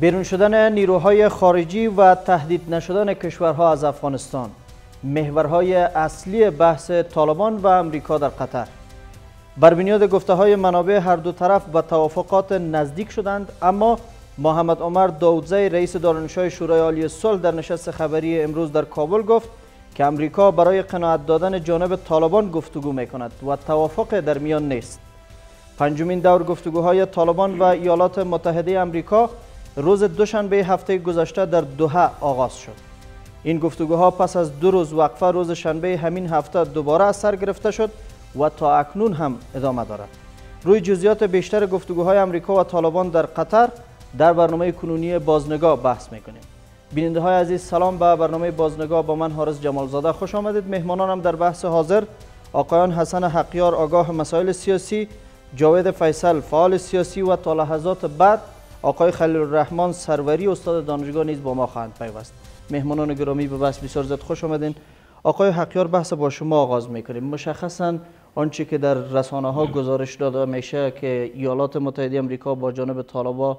بیرون شدن نیروهای خارجی و تهدید نشدن کشورها از افغانستان. محورهای اصلی بحث طالبان و امریکا در قطر. بر بنیاد گفته های منابع هر دو طرف به توافقات نزدیک شدند اما محمد عمر داودزی رئیس دانشگاه شورای عالی صلح در نشست خبری امروز در کابل گفت که امریکا برای قناعت دادن جانب طالبان گفتگو می کند و توافق در میان نیست. پنجمین دور گفتگوهای طالبان و ایالات متحده امریکا روز دوشنبه هفته گذشته در دوحه آغاز شد. این گفتگوها پس از دو روز وقفه روز شنبه همین هفته دوباره از سر گرفته شد و تا اکنون هم ادامه دارد. روی جزئیات بیشتر گفتگوهای امریکا و طالبان در قطر در برنامه کنونی بازنگاه بحث می‌کنیم. بیننده های عزیز سلام. به برنامه بازنگاه با من حارس جمالزاده خوش آمدید. مهمانانم در بحث حاضر آقایان حسن حقیار آگاه مسائل سیاسی جاوید فیصل فعال سیاسی و تا لحظات بعد آقای خلیل الرحمن سروری استاد دانشگاه نیز با ما خواهند پیوست. مهمانان گرامی به بحث بسیار زیاد خوش آمدین. آقای حقیار بحث با شما آغاز می‌کنیم. مشخصا آنچه که در رسانه ها گزارش داده میشه که ایالات متحده امریکا با جانب طالبا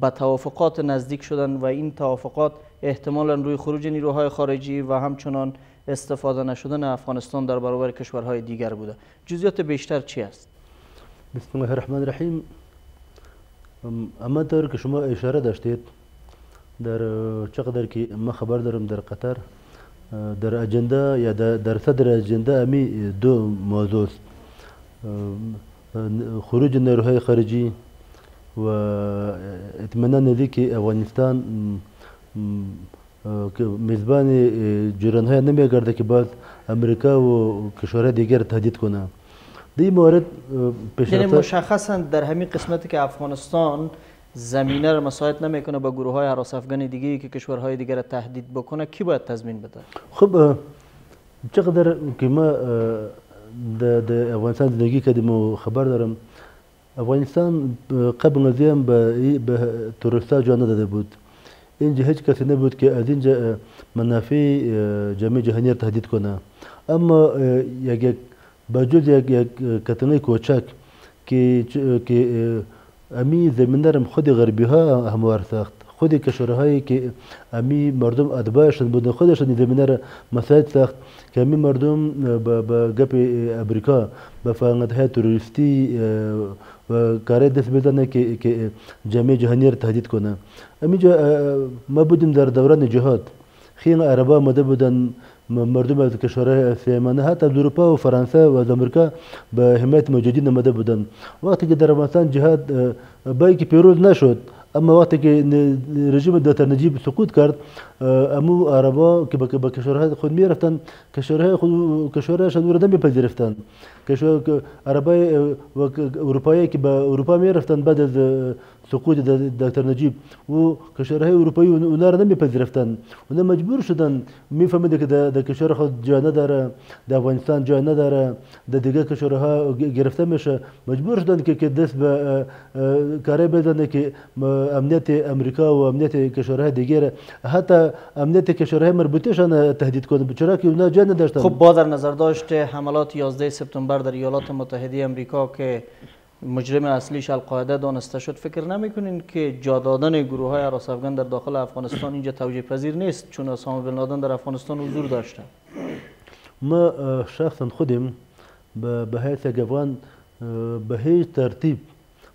به توافقات نزدیک شدن و این توافقات احتمالا روی خروج نیروهای خارجی و همچنان استفاده نشدن افغانستان در برابر کشورهای دیگر بوده. جزئیات بیشتر چی است؟ بسم الله الرحمن الرحیم. اما طور که شما اشاره داشتید در چقدر که ما خبر دارم در قطر در اجنده یا در صدر اجنده امی دو موضوع خروج نیروهای خارجی و اطمینان دی که افغانستان میزبان جران های نمیگرده که باز امریکا و کشورهای دیگر تهدید کنه دی مورد پیش یعنی مشخصا در همین قسمتی که افغانستان زمینه را مساعد نمی‌کنه با گروه های حراس افغان دیگه که کشورهای دیگر را تهدید بکنه کی باید تضمین بده؟ خب چقدر که ما د افغانستان زندگی کردیم و خبر دارم افغانستان قبل از این به به تروریستا جا نداده بود. اینجا هیچ کسی نبود که از اینجا منافع جامعه جهانی را تهدید کنه. اما یک بجز یک یک کتنه کوچک که که امی زمینه رم خود غربی ها هموار ساخت خود کشورهایی که امی مردم ادبایشان بودن خودشان زمینه را مساعد ساخت که امی مردم با گپ امریکا به فعالیت‌های تروریستی و کار دست بزنه که که جامعه جهانی را تهدید کنه امی ما بودیم در دوران جهاد خیلی عربا آمده بودن مردم از کشورهای سیمانه حتی از اروپا و فرانسه و از امریکا به حمایت موجودین آمده بودن. وقتی که در افغانستان جهاد بایی که پیروز نشد اما وقتی که رژیم دکتر نجیب سقوط کرد امو عربا که به کشورهای خود می رفتن کشورهای خود کشورهایشان او را نمیپذیرفتند کشور عربای و اروپایی که به اروپا می رفتن بعد از سقوط دکتر نجیب. و کشورهای اروپایی اونا را نمیپذیرفتند اونا مجبور شدن. میفهمیده که در کشور خود جا نداره. در افغانستان جا نداره. در دیگه کشورها گرفته میشه. مجبور شدن که دست به کاری بزنه که امنیت امریکا و امنیت کشورهای دیگر حتی امنیت کشورهای مربوطهشان تهدید کنه. چرا که اونا جا نداشتن. خب با در نظر داشت حملات 11 سپتامبر در ایالات متحده امریکا که مجرم اصلیش القاعده دانسته شد. فکر نمی‌کنین که جا دادن گروه های حراس افغان در داخل افغانستان اینجا توجیه پذیر نیست؟ چون اسامه بن در افغانستان حضور داشته. ما شخصا خودم به حیث افغان به هیچ ترتیب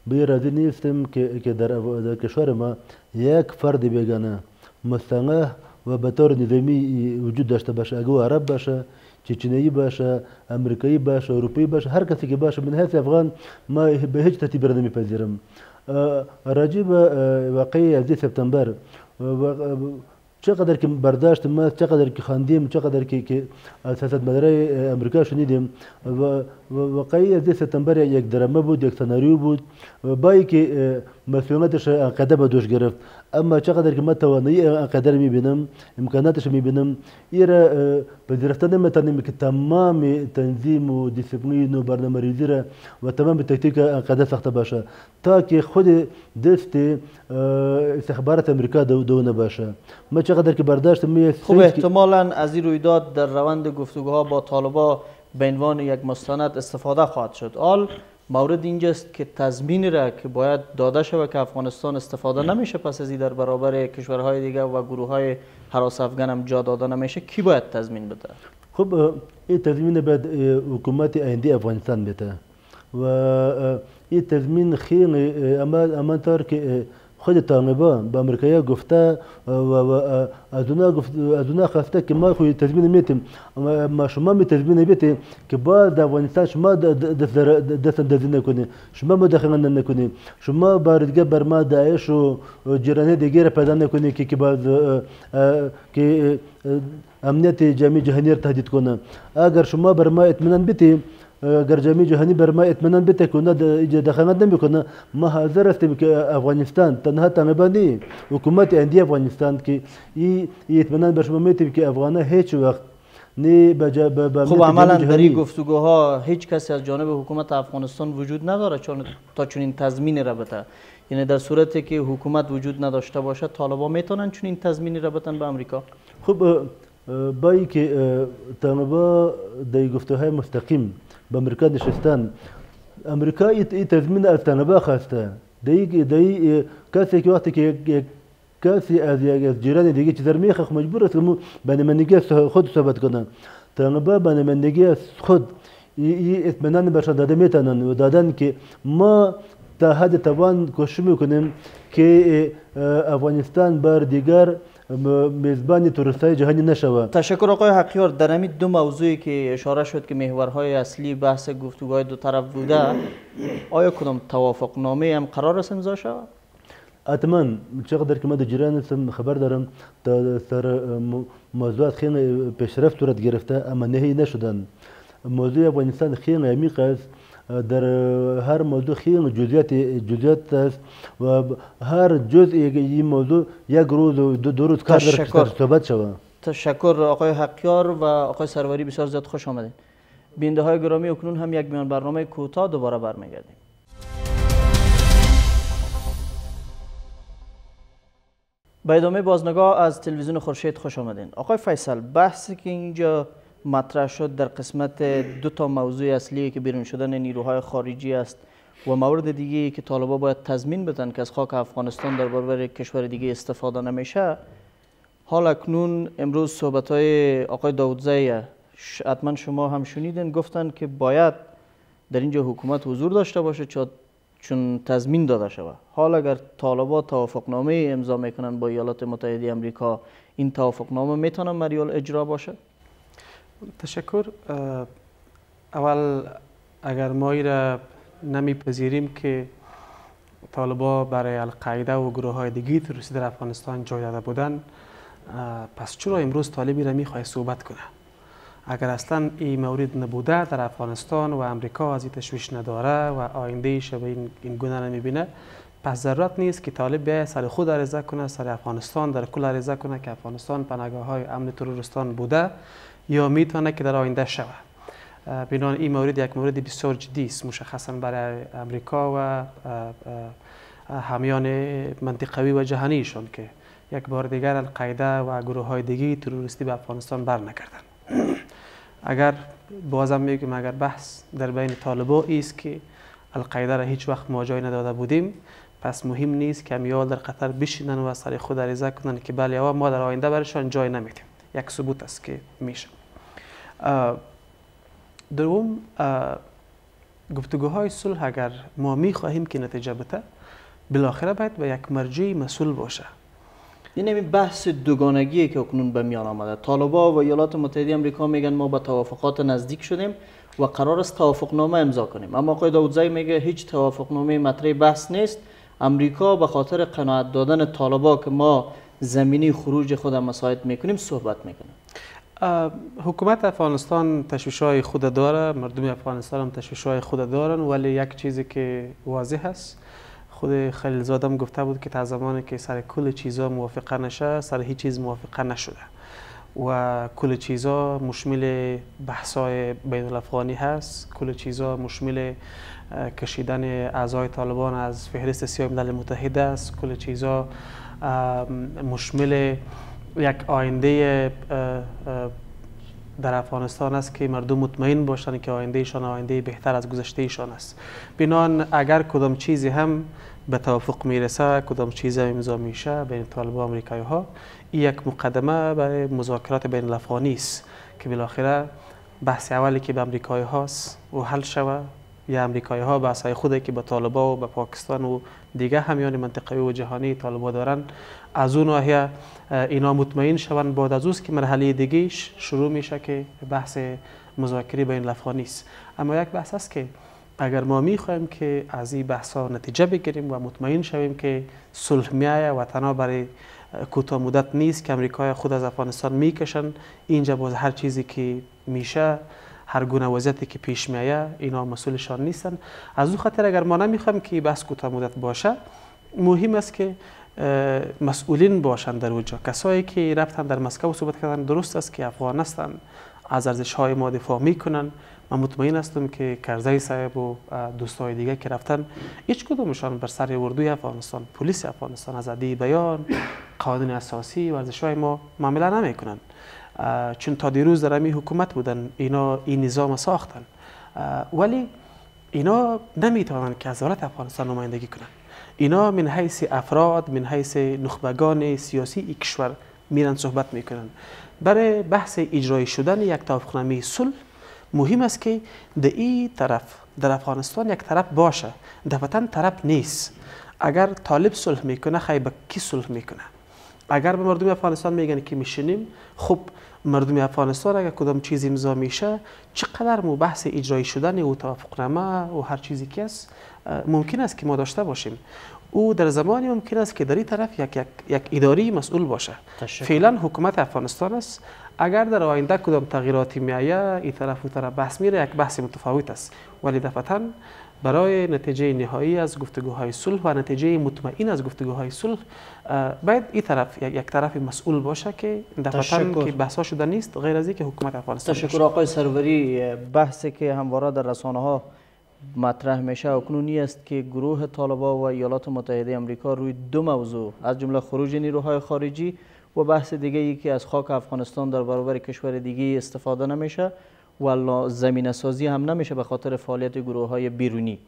به راضی نیستم که در, کشور ما یک فرد بیگانه مستنقه و به طور نظامی وجود داشته باشه اگه عرب باشه. چچنایی باشه امریکایی باشه اروپایی باشه هر کسی که باشه من حیث افغان ما به هیچ ترتیب را نمیپذیرم راجع به واقعی از سپتامبر چقدر که برداشت ما چقدر که خواندیم چقدر که که سیاستمدارای امریکا شنیدیم و واقعی از سپتامبر یک درامه بود یک سناریو بود با که مسئولیتش عقیده به دوش گرفت. اما چقدر که ما توانایی رو میبینم امکاناتش میبینم ایرا پذیرفته نمیتونیم که تمام تنظیم و دیسپلین و برنامه ریزی را و تمام تکتیک عقیده ساخته باشه تا که خود دست استخبارات امریکا دونه باشه. ما چقدر که برداشت می خب احتمالا از این رویداد در روند گفتگوها با طالبا به عنوان یک مستند استفاده خواهد شد. آل مورد اینجاست که تضمین را که باید داده شود که افغانستان استفاده نمیشه پس از این در برابر کشورهای دیگه و گروه های حراس افغان هم جا داده نمیشه کی باید تضمین بده؟ خب این تضمین باید حکومت آینده افغانستان بده. و این تضمین خیلی اما طور که خود طالبان به امریکایی گفته و از اونا گفت از اونا خواسته که ما خو تضمین میتیم. ما شما می تضمین بیتی که با در افغانستان شما دست اندازی نکنید شما مداخله نکنید شما بار دیگه بر ما داعش و جیرانه دیگه پیدا نکنید که که باز که امنیت جامعه جهانی را تهدید کنه. اگر شما بر ما اطمینان بیتی اگر جامعه جهانی بر ما اطمینان بده کنه دخالت نمی‌کنه. ما حاضر هستیم که افغانستان تنها نیست حکومت اندی افغانستان که این اطمینان بر شما میتیم که افغان هیچ وقت نه به خب عملا در این گفتگوها هیچ کسی از جانب حکومت افغانستان وجود نداره چون تا چنین تضمین را بده یعنی در صورتی که حکومت وجود نداشته باشه طالبان می‌تونن چنین تضمینی را به امریکا خب با که طالبان در گفتگوهای مستقیم بأمريكا نشستن أمريكا تزمين أفتن باخستا داي داي كاسي كي وقت كي كاسي از جيران ديگه چیزر میخخ مجبور است مو بنمندگی خود ثابت کنن تنبا بنمندگی خود ای اطمینان بشه داده میتونن و دادن که ما تا حد توان کوشش میکنیم که افغانستان بر دیگر میزبان توریستای جهانی نشود تشکر آقای حقیار. در همین دو موضوعی که اشاره شد که محورهای اصلی بحث گفتگوهای دو طرف بوده آیا کدام توافق نامه هم قرار است امضا شود؟ حتما. چقدر که ما در جریان خبر دارم. تا سر موضوعات خیلی پیشرفت صورت گرفته اما نهی نشدن. موضوع افغانستان خیلی عمیق است. در هر موضوع خیلی جزئیات جزئیات است و هر جزء این موضوع یک روز دو روز کار در صحبت شود. تشکر آقای حقیار و آقای سروری بسیار زیاد خوش آمدین. بینده های گرامی اکنون هم یک میان برنامه کوتاه دوباره برمیگردیم. به ادامه بازنگاه از تلویزیون خورشید خوش آمدین. آقای فیصل بحثی که اینجا مطرح شد در قسمت دو تا موضوع اصلی که بیرون شدن نیروهای خارجی است و مورد دیگه که طالبا باید تضمین بدن که از خاک افغانستان در برابر کشور دیگه استفاده نمیشه. حال اکنون امروز صحبت های آقای داودزی حتما شما هم شنیدین گفتن که باید در اینجا حکومت حضور داشته باشه چون تضمین داده شود. حال اگر طالبا توافقنامه امضا می‌کنن با ایالات متحده امریکا این توافقنامه می‌تونه مریال اجرا باشه؟ تشکر. اول اگر ما را نمیپذیریم که طالبا برای القاعده و گروه های دیگی تروریستی در افغانستان جای داده بودن پس چرا امروز طالبی را می‌خواه صحبت کنه؟ اگر اصلا این مورد نبوده در افغانستان و امریکا از این تشویش نداره و آینده به این, گونه نمی‌بینه پس ضرورت نیست که طالب بیای سر خود عریضه کنه سر افغانستان در کل عریضه کنه که افغانستان پناهگاه های امن ترورستان بوده. یا می‌تونه که در آینده شود بنان این مورد یک مورد بسیار جدی است مشخصا برای امریکا و همیان منطقوی و جهانیشون که یک بار دیگر القاعده و گروه های دیگه تروریستی به افغانستان بر نکردن اگر بازم میگم اگر بحث در بین طالبا است که القاعده را هیچ وقت جای نداده بودیم پس مهم نیست که امیال در قطر بشینن و سر خود عریضه کنن که بله ما در آینده برشان جای نمیدیم یک ثبوت است که میشه دوم گفتگوهای صلح اگر ما می خواهیم که نتیجه بده بالاخره باید به یک مرجع مسئول باشه. این همین بحث دوگانگی که اکنون به میان آمده. طالبا و ایالات متحده امریکا میگن ما به توافقات نزدیک شدیم و قرار است توافقنامه امضا کنیم. اما آقای داودزایی میگه هیچ توافقنامه مطرح بحث نیست. امریکا به خاطر قناعت دادن طالبا که ما زمینی خروج خود مساعد می‌کنیم صحبت می‌کنه. حکومت افغانستان تشویش های خود داره مردم افغانستان هم تشویش های خود دارن ولی یک چیزی که واضح است خود خلیل زادم گفته بود که تا زمانی که سر کل چیزا موافقه نشه سر هیچ چیز موافقه نشده. و کل چیزا مشمل بحثای بین الافغانی هست کل چیزا مشمل کشیدن اعضای طالبان از فهرست سیاه ملل متحد است کل چیزا مشمل یک آینده در افغانستان است که مردم مطمئن باشند که آیندهشان آینده بهتر از گذشتهشان است. بنان اگر کدام چیزی هم به توافق می‌رسه کدام چیزی هم امضا میشه بین طالب و امریکایی ها این یک مقدمه برای مذاکرات بین الافغانی است که بالاخره بحث اولی که به امریکایی هاست و حل شوه یا امریکایی ها بحث های خودی که به طالبا و به پاکستان و دیگه همیان منطقه و جهانی طالبا دارن از اون ناحیه اینا مطمئن شوند بعد از اوست که مرحله دیگه شروع میشه که بحث مذاکره بین الافغانی است اما یک بحث است که اگر ما می‌خوایم که از این بحث ها نتیجه بگیریم و مطمئن شویم که صلح میایه و تنها برای کوتاه مدت نیست که امریکای خود از افغانستان می‌کشن اینجا باز هر چیزی که میشه هر گونه وضعیتی که پیش میایه اینا مسئولشان نیستن. از اون خاطر اگر ما نمی‌خوایم که بحث کوتاه مدت باشه مهم است که مسئولین باشند در اونجا. کسایی که رفتن در مسکو صحبت کردن درست است که افغان هستند از ارزش های ما دفاع می‌کنن. من مطمئن هستم که کرزی صاحب و دوستای دیگه که رفتن هیچ کدومشان بر سر اردوی افغانستان پلیس افغانستان آزادی بیان قانون اساسی ورزش های ما معامله نمی‌کنن. چون تا دیروز در امی حکومت بودن اینا این نظام ساختن. ولی اینا نمی‌توانند که از افغانستان نمایندگی کنند اینا من حیث افراد من حیث نخبگان سیاسی ای کشور میرن صحبت می‌کنن. برای بحث اجرای شدن یک توافقنامه صلح مهم است که در این طرف در افغانستان یک طرف باشه. در وطن طرف نیست. اگر طالب صلح می‌کنه خیلی به کی صلح می‌کنه؟ اگر به مردم افغانستان میگن که میشینیم خب مردم افغانستان اگر کدام چیز امضا میشه چقدر مو بحث اجرایی شدن او توافقنامه و هر چیزی که است ممکن است که ما داشته باشیم. او در زمانی ممکن است که در این طرف یک, یک, یک اداری مسئول باشه. فعلا حکومت افغانستان است. اگر در آینده کدام تغییراتی میآید این طرف و طرف بحث میره یک بحث متفاوت است. ولی دفعتا برای نتیجه نهایی از گفتگوهای صلح و نتیجه مطمئن از گفتگوهای صلح باید این طرف یک طرف مسئول باشه که دفعتا که بحثا شده نیست غیر از که حکومت افغانستان تشکر آقای سروری. بحثی که همواره در رسانه ها مطرح میشه اکنونی است که گروه طالبا و ایالات متحده امریکا روی دو موضوع از جمله خروج نیروهای خارجی و بحث دیگه ای که از خاک افغانستان در برابر کشور دیگه استفاده نمیشه. و زمین سازی هم نمیشه به خاطر فعالیت گروه های بیرونی.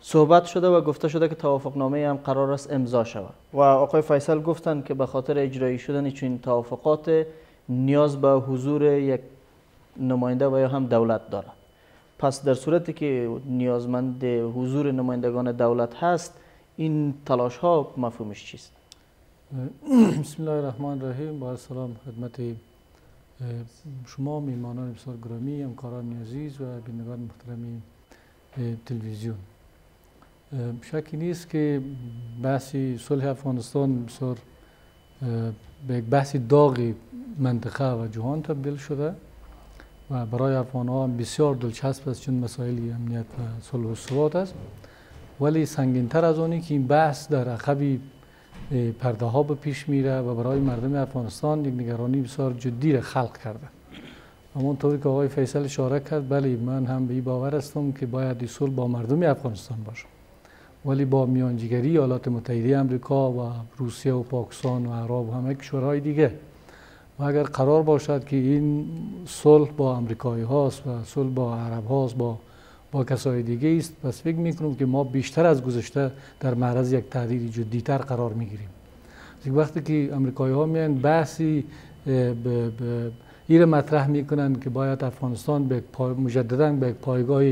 صحبت شده و گفته شده که توافقنامه هم قرار است امضا شود. و آقای فیصل گفتن که به خاطر اجرایی شدن چنین توافقات نیاز به حضور یک نماینده و یا هم دولت داره پس در صورتی که نیازمند حضور نمایندگان دولت هست این تلاش ها مفهومش چیست؟ بسم الله الرحمن الرحیم. با سلام خدمت شما میمانان بسیار گرامی همکاران عزیز و بینندگان محترمی تلویزیون. شکی نیست که بحثی صلح افغانستان بسیار به یک بحث داغی منطقه و جهان تبدیل شده و برای افغان ها بسیار دلچسب است چون مسائل امنیت و صلح و ثبات است. ولی سنگین تر از آنی که این بحث در عقبی پرده ها به پیش میره و برای مردم افغانستان یک نگرانی بسیار جدی را خلق کرده. همونطوری که آقای فیصل اشاره کرد بله من هم به این باور هستم که باید این صلح با مردم افغانستان باشه. ولی با میانجیگری ایالات متحده امریکا و روسیه و پاکستان و عرب و همه کشورهای دیگه. و اگر قرار باشد که این صلح با امریکایی هاست و صلح با عرب هاست با با کسای دیگه است پس فکر می‌کنم که ما بیشتر از گذشته در معرض یک تهدید جدیتر قرار می‌گیریم. وقتی که امریکایی ها میان بحثی ایره مطرح می‌کنن که باید افغانستان به مجددا به پایگاه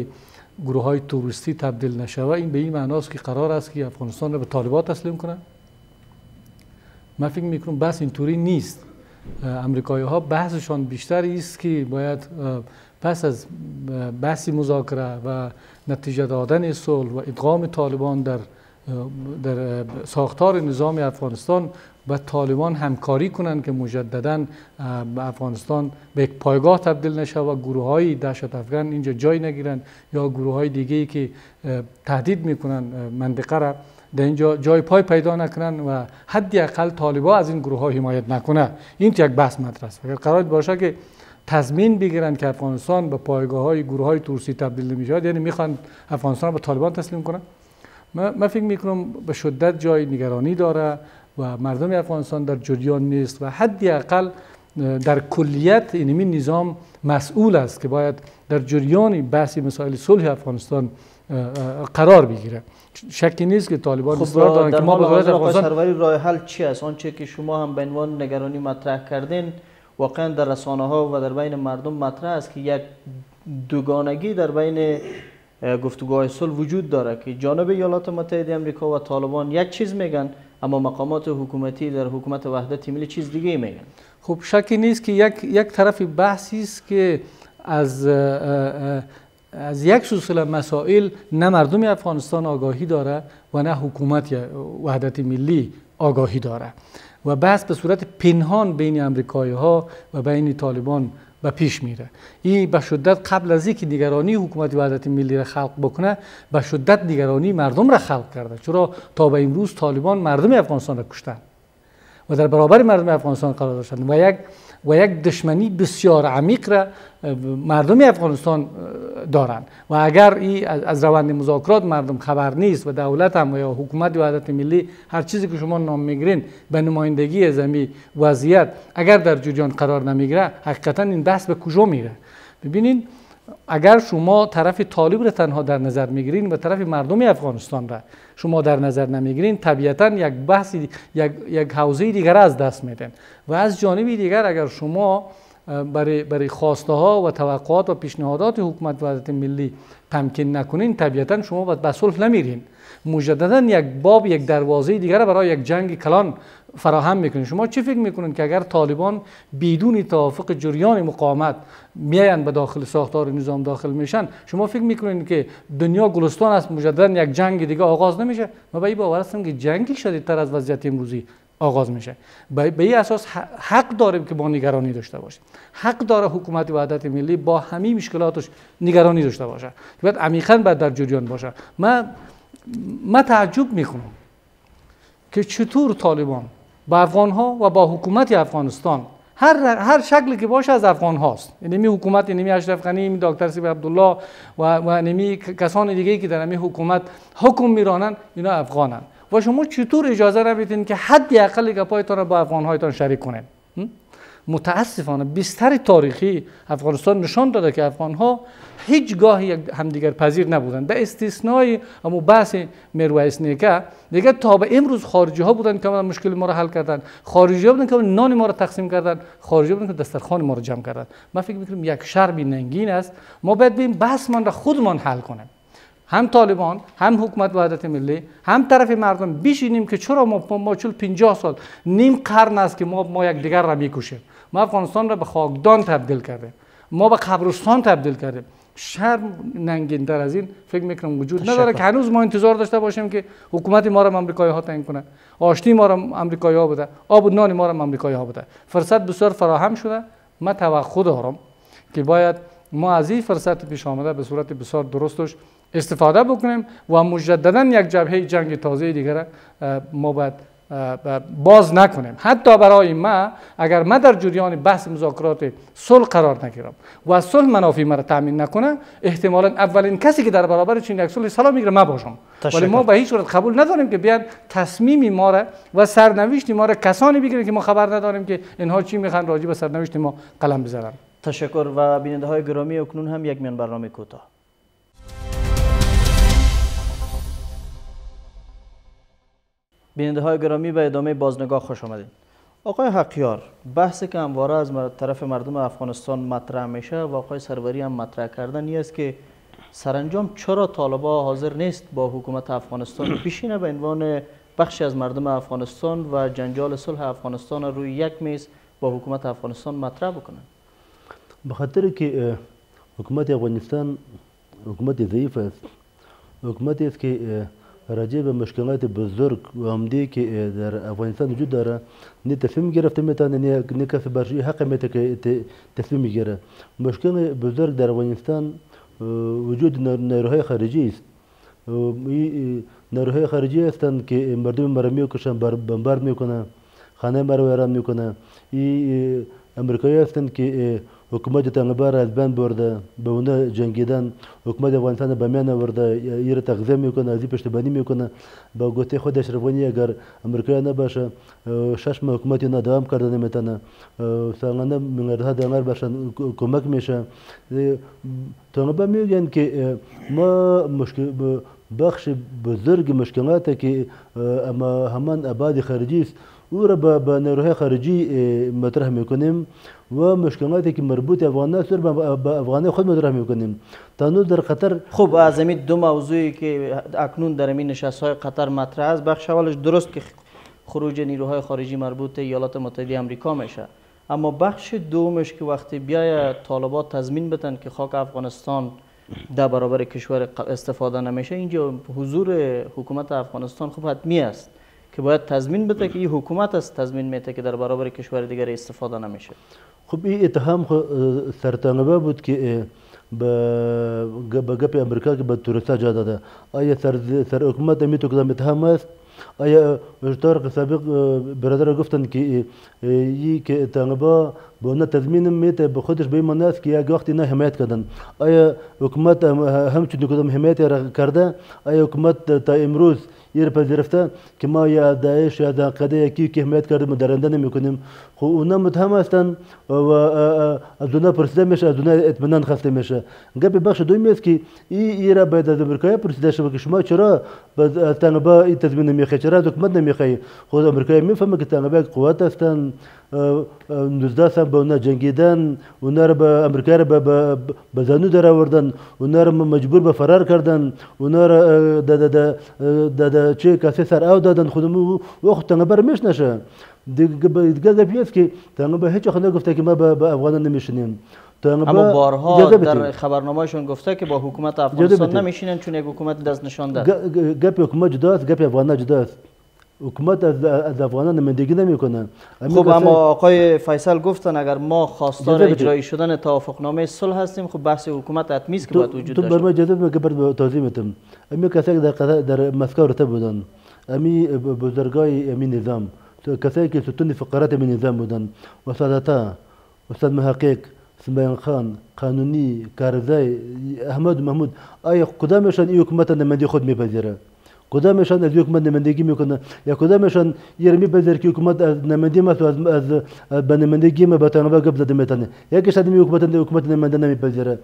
گروه های توریستی تبدیل نشوه این به این معناست که قرار است که افغانستان را به طالبان تسلیم کنن. من فکر می‌کنم بس اینطوری نیست. امریکایی ها بحثشان بیشتر است که باید پس از بحث مذاکره و نتیجه دادن صلح و ادغام طالبان در در ساختار نظام افغانستان و طالبان همکاری کنند که مجددا افغانستان به یک پایگاه تبدیل نشه و گروه های دهشت افغان اینجا جای نگیرند یا گروه های دیگه ای که تهدید می‌کنن منطقه را در اینجا جای پای پیدا نکنن و حدی اقل طالبا از این گروه ها حمایت نکنه این یک بحث مطرح است. اگر قرار باشه که تضمین بگیرند که افغانستان به پایگاه های گروه های تورسی تبدیل نمی شود یعنی می‌خوان افغانستان به طالبان تسلیم کنن. من فکر می‌کنم به شدت جای نگرانی داره و مردم افغانستان در جریان نیست و حدی اقل در کلیت اینمی نظام مسئول است که باید در جریان بحث مسائل صلح افغانستان قرار بگیره. شکی نیست که طالبان خب اصرار دارن که ما به دولت افغانستان افغانستان راه حل چی است؟ آنچه که شما هم به عنوان نگرانی مطرح کردین واقعا در رسانه ها و در بین مردم مطرح است که یک دوگانگی در بین گفتگوهای صلح وجود داره که جانب ایالات متحده امریکا و طالبان یک چیز میگن اما مقامات حکومتی در حکومت وحدت ملی چیز دیگه میگن. خب شکی نیست که یک یک طرف بحثی است که از از یک سلسله مسائل نه مردم افغانستان آگاهی داره و نه حکومت وحدت ملی آگاهی داره و بحث به صورت پنهان بین امریکایی ها و بین طالبان به پیش میره. این به شدت قبل از اینکه نگرانی حکومت وحدت ملی را خلق بکنه به شدت نگرانی مردم را خلق کرده. چرا؟ تا به امروز طالبان مردم افغانستان را کشتن. و در برابر مردم افغانستان قرار داشتند و یک و یک دشمنی بسیار عمیق را مردم افغانستان دارند. و اگر این از روند مذاکرات مردم خبر نیست و دولت هم و یا حکومت وحدت ملی هر چیزی که شما نام می‌گیرین به نمایندگی امی وضعیت اگر در جریان قرار نمی‌گیره حقیقتا این بحث به کجا میره؟ ببینین اگر شما طرف طالب را تنها در نظر می‌گیرین و طرف مردم افغانستان را شما در نظر نمی‌گیرین طبیعتا یک بحث یک یک حوزه دیگر از دست میدن و از جانب دیگر اگر شما برای برای خواسته ها و توقعات و پیشنهادات حکومت وحدت ملی تمکین نکنین طبیعتا شما به صلح نمیرین. مجددا یک باب یک دروازه دیگر را برای یک جنگ کلان فراهم می‌کنین. شما چی فکر می‌کنین که اگر طالبان بدون توافق جریان مقاومت میاین به داخل ساختار نظام داخل میشن شما فکر می‌کنین که دنیا گلستان است مجددا یک جنگ دیگه آغاز نمیشه؟ ما به این باور هستم که جنگی شدیدتر از وضعیت امروزی آغاز میشه. به این اساس حق داریم که با نگرانی داشته باشیم. حق داره حکومت وحدت ملی با همه مشکلاتش نگرانی داشته باشه. باید عمیقا باید در جریان باشه. من من تعجب می‌کنم که چطور طالبان با افغان ها و با حکومت افغانستان. هر هر شکلی که باشه از افغان هاست. یعنی حکومت یعنی اشرف غنی می دکتر سیب عبدالله و و نمی کسان دیگه که در حکومت حکم میرانن اینا افغانن. و شما چطور اجازه نمیدین که حدی اقل گپایتان را با افغان هایتان شریک کنین؟ هم؟ متاسفانه بیشتر تاریخی افغانستان نشان داده که افغان ها هیچ گاهی همدیگر پذیر نبودند. به استثنای اما بحث میرویس نیکه دیگه تا به امروز خارجی ها بودن که مشکل ما را حل کردن. خارجی ها بودن که نان ما را تقسیم کردن. خارجی ها بودن که دسترخوان ما را جمع کردن. من فکر می‌کنم یک شربی ننگین است. ما باید بیم بحث من را خودمان حل کنیم. هم طالبان هم حکومت وحدت ملی هم طرف مردم بشینیم که چرا ما ما چل 50 سال نیم قرن است که ما ما یک دیگر را می‌کشیم ما افغانستان را به خاکدان تبدیل کردیم. ما به قبرستان تبدیل کردیم. شرم ننگین تر از این فکر می‌کنم وجود نداره که هنوز ما انتظار داشته باشیم که حکومت ما را امریکایی ها تعیین کنه. آشتی ما را امریکایی ها بده. آب و نان ما را امریکایی ها بده. فرصت بسیار فراهم شده. من توقع دارم که باید ما از این فرصت پیش آمده به صورت بسیار درستش استفاده بکنیم و مجددا یک جبهه جنگ تازه دیگر ما باید باز نکنیم. حتی برای ما اگر ما در جریان بحث مذاکرات صلح قرار نگیرم و صلح منافع مرا تامین نکنه احتمالا اولین کسی که در برابر چین یک صلح سلام می‌گیره ما باشم. تشکر. ولی ما به هیچ صورت قبول نداریم که بیان تصمیم ما را و سرنوشت ما را کسانی بگیرن که ما خبر نداریم که اینها چی می‌خوان راجع به سرنوشت ما قلم بزنن. تشکر. و بیننده های گرامی اکنون هم یک میان برنامه کوتاه. بیننده های گرامی به ادامه بازنگاه خوش آمدید آقای حقیار بحثی که همواره از طرف مردم افغانستان مطرح میشه و آقای سروری هم مطرح کردن این است که سرانجام چرا طالبا حاضر نیست با حکومت افغانستان بشینه به عنوان بخشی از مردم افغانستان و جنجال صلح افغانستان روی یک میز با حکومت افغانستان مطرح بکنن؟ به خاطر که حکومت افغانستان حکومت ضعیف است. حکومتی است که راجع به مشکلات بزرگ و عمده که در افغانستان وجود داره نه تصمیم گرفته میتونه نه نه کسی برش حق میته که تصمیم میگیره مشکل بزرگ در افغانستان وجود نیروهای خارجی است. نیروهای خارجی هستند که مردم مرا میکشن بمبارد میکنن خانه مرا ویران میکنه. این امریکایی هستند که Hükümet Cenab-ı Razben burada, bu ona cengiden, hükümet Afganistan'a bemene burada, yeri takzim yukun, azi peştebani yukun, bu gote xod eşrefani eğer Amerika'ya ne başa, şaşma e, hükümet yana devam kardığını metana, e, sağlığında mingarda dengar başa, kumak meşe, Cenab-ı Mügen ki, e, ma müşkül, بخش بزرگ مشکلات که اما همان آباد خارجی است او را به نیروهای خارجی مطرح میکنیم و مشکلاتی که مربوط افغان سر به افغان خود مطرح می‌کنیم تنور در قطر خب از دو موضوعی که اکنون در این نشست قطر مطرح است بخش اولش درست که خروج نیروهای خارجی مربوط ایالات متحده امریکا میشه. اما بخش دومش که وقتی بیای طالبات تضمین بدن که خاک افغانستان در برابر کشور استفاده نمیشه اینجا حضور حکومت افغانستان خب حتمی است. که باید تضمین بده که این حکومت است تضمین میده که در برابر کشور دیگر استفاده نمیشه. خب این اتهام سرطانبه بود که به گپ امریکا که به توریستا جا داده. آیا سر, سر حکومت امی تو کدام اتهام است؟ آیا طارق سابق برادر گفتن که ای که طالبا به اون تضمین میته به خودش به این است که یک وقتی نه حمایت کردن آیا حکومت همچنین کدام حمایت کرده؟ آیا حکومت تا امروز یر پذیرفته که ما یا داعش یا عقیده یکی که حمایت کردیم درنده نمیکنیم خب اونا متهم هستن و از اونا پرسیده میشه از اونا اطمینان خواسته میشه گپ بخش دومی است که ای ایرا باید از امریکایی پرسیده شود که شما چرا از طالبا این تضمین نمیخوای چرا از حکومت نمیخوای خود امریکایی میفهمه که طالبا قوت هستن Düzdəsən buna cəngidən, onlar bə Amerikaya bə bəzəni dəravırdan, onlar məcbur bə fərar kardan, onlar da da da da da çi kase sər əv dadan xudumu vaxt tənə bərmiş nəşə. Digəzə piyəs ki, tənə bə heç xəndə gufta ki, mə bə Afğanan nəmişinim. اما بارها در خبرنامهشون گفته که با حکومت افغانستان نمیشینن چون یک حکومت دست نشان داد گپ حکومت جدا است گپ افغان جدا است حکومت از افغانان نمایندگی نمیکنن. خب اما آقای فیصل گفتن اگر ما خواستار اجرایی شدن توافقنامه صلح هستیم خب بحث حکومت حتمی است که باید وجود داشته تو برای اجازه بده که توضیح میدم امی کسایی که در در مسکو رتب بودن امی بزرگای امی نظام کسایی که ستون فقرات امی نظام بودن و سادتا استاد محقق سمیان خان قانونی کارزای احمد محمود آیا کدامشان این حکومت نمایندگی خود میپذیره کدامشان از حکومت نمایندگی میکنه یا کدامشان یه میپذیر که حکومت از نمایندگی ما از از به نمایندگی ما به تنها قبل زده میتونه یکیش از حکومت حکومت نماینده نمیپذیره